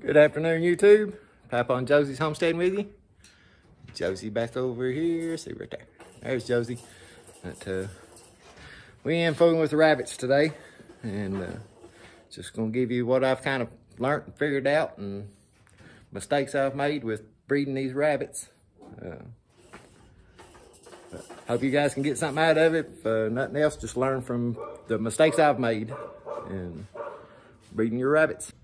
Good afternoon, YouTube. Pappaw and Josey's homestead with you. Josey back over here. See right there. There's Josey. But, uh, we ain't fooling with the rabbits today. And uh, just going to give you what I've kind of learned and figured out and mistakes I've made with breeding these rabbits. Uh, hope you guys can get something out of it. If uh, nothing else, just learn from the mistakes I've made and breeding your rabbits.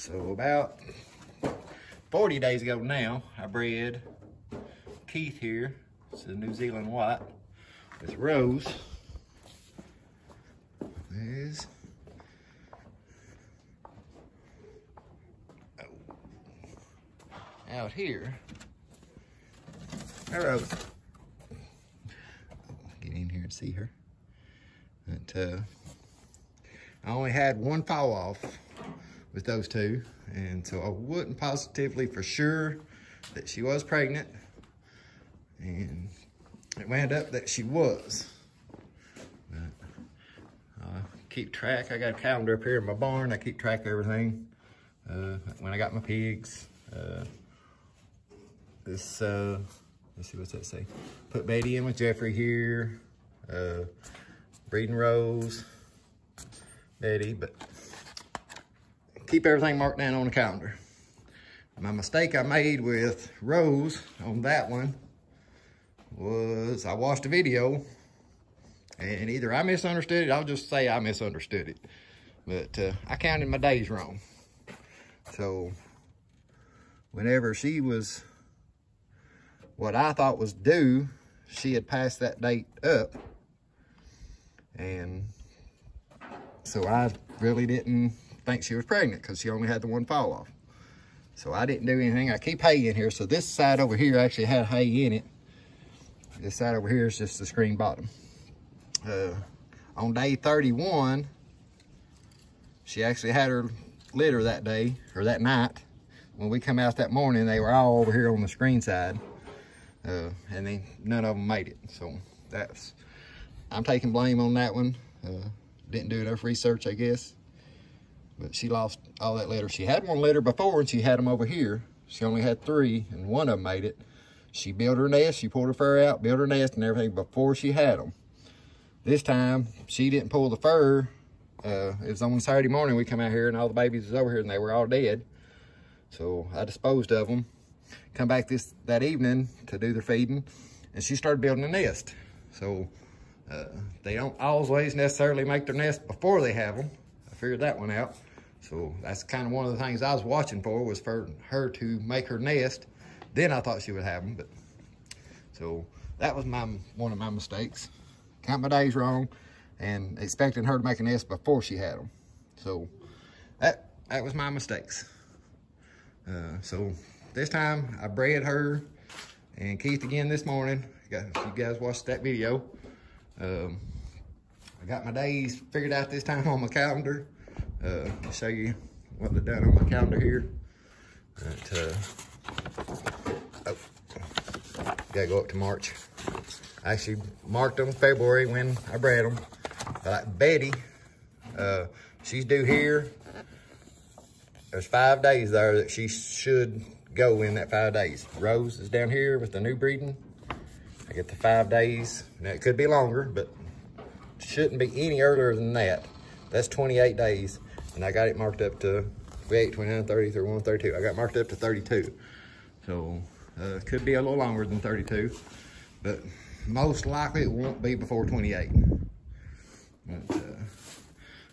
So about 40 days ago now, I bred Keith here. It's a New Zealand white with Rose. There's out here. Rose. Get in here and see her. But, uh, I only had one fall off with those two. And so I wasn't positively for sure that she was pregnant. And it wound up that she was. But I keep track. I got a calendar up here in my barn. I keep track of everything. Uh, when I got my pigs. Uh, this, uh, let's see, what's that say? Put Betty in with Jeffrey here. Uh, breeding Rose. Betty, but keep everything marked down on the calendar. My mistake I made with Rose on that one was I watched a video and either I misunderstood it, I'll just say I misunderstood it. But uh, I counted my days wrong. So whenever she was what I thought was due, she had passed that date up. And so I really didn't think she was pregnant because she only had the one fall off. So I didn't do anything. I keep hay in here. So this side over here actually had hay in it. This side over here is just the screen bottom. Uh, on day 31, she actually had her litter that day, or that night. When we come out that morning, they were all over here on the screen side. Uh, and then none of them made it. So that's, I'm taking blame on that one. Uh, didn't do enough research, I guess. But she lost all that litter. She had one litter before and she had them over here. She only had three and one of them made it. She built her nest, she pulled her fur out, built her nest and everything before she had them. This time, she didn't pull the fur. Uh, it was on Saturday morning we come out here and all the babies was over here and they were all dead. So I disposed of them. Come back this that evening to do their feeding and she started building a nest. So uh, they don't always necessarily make their nest before they have them. I figured that one out. So that's kind of one of the things I was watching for was for her to make her nest. Then I thought she would have them, but so that was my one of my mistakes. Count my days wrong and expecting her to make a nest before she had them. So that that was my mistakes. Uh, so this time I bred her and Keith again this morning. If you guys watched that video, um, I got my days figured out this time on my calendar uh, show you what they've done on my calendar here. But, uh, oh. Gotta go up to March. I actually marked them February when I bred them. But Betty, uh, she's due here. There's five days there that she should go in that five days. Rose is down here with the new breeding. I get the five days. Now it could be longer, but shouldn't be any earlier than that. That's 28 days. And I got it marked up to 28, 29, 30, 31, 32. I got marked up to 32. So uh, could be a little longer than 32, but most likely it won't be before 28. But, uh,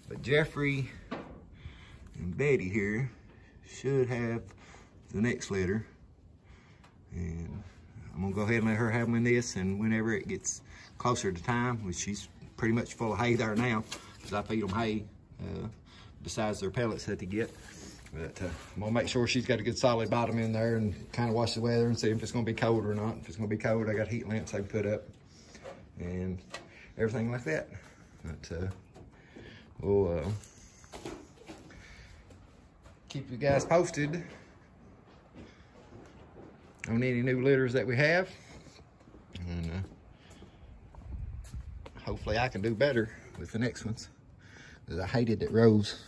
but Jeffrey and Betty here should have the next litter. And I'm gonna go ahead and let her have them in this and whenever it gets closer to time, which she's pretty much full of hay there now, because I feed them hay uh, besides their pellets that they get. But uh, I'm gonna make sure she's got a good solid bottom in there and kind of watch the weather and see if it's gonna be cold or not. If it's gonna be cold, I got heat lamps I can put up and everything like that. But uh, we'll uh, keep you guys posted on any new litters that we have. And uh, hopefully I can do better with the next ones. Because I hated that Rose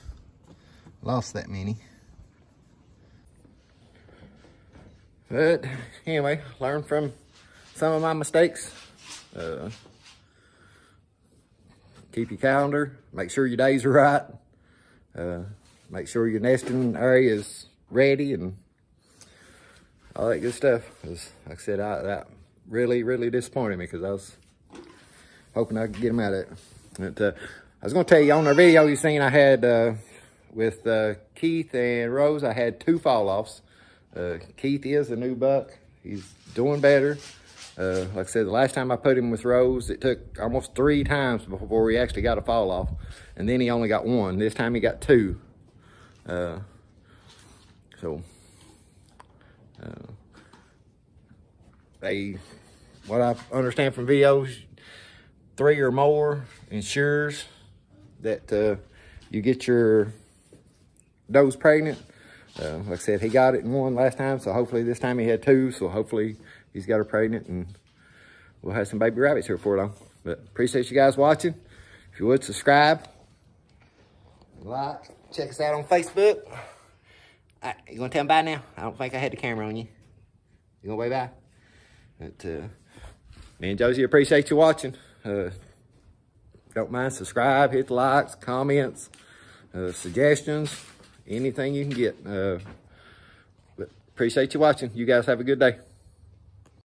lost that many. But anyway, learn from some of my mistakes. Uh, keep your calendar. Make sure your days are right. Uh, make sure your nesting area is ready and all that good stuff. Cause like I said, I, that really, really disappointed me because I was hoping I could get them out of it. But, uh, I was going to tell you on our video you seen I had uh, with uh, Keith and Rose, I had two fall offs. Uh, Keith is a new buck. He's doing better. Uh, like I said, the last time I put him with Rose, it took almost three times before he actually got a fall off. And then he only got one. This time he got two. Uh, so, uh, they, what I understand from videos, three or more ensures that uh, you get your does pregnant. Uh, like I said, he got it in one last time, so hopefully this time he had two, so hopefully he's got her pregnant and we'll have some baby rabbits here for long. But appreciate you guys watching. If you would, subscribe, like, check us out on Facebook. Right, you gonna tell him bye now? I don't think I had the camera on you. You gonna wave bye? But, uh, me and Josey appreciate you watching. Uh, don't mind subscribe, hit the likes, comments, uh, suggestions, anything you can get. Uh, but appreciate you watching. You guys have a good day.